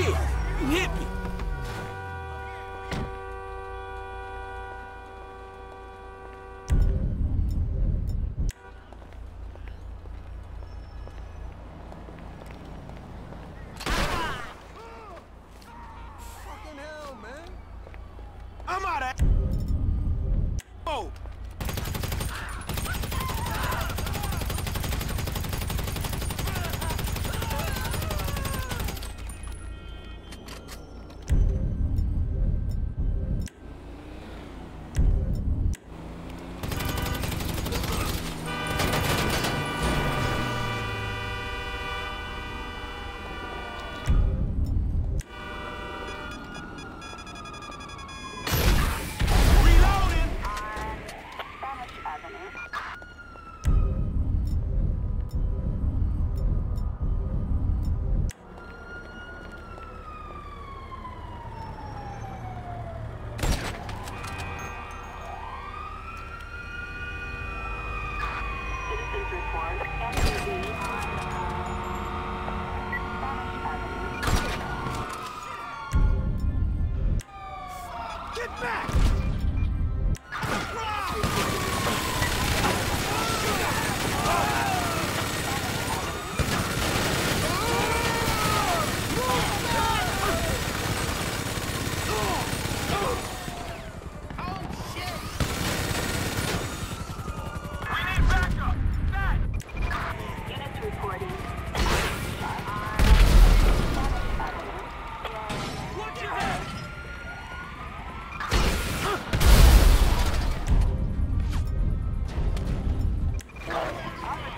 Shit, you hit me. report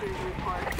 report.